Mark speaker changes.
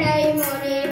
Speaker 1: মনে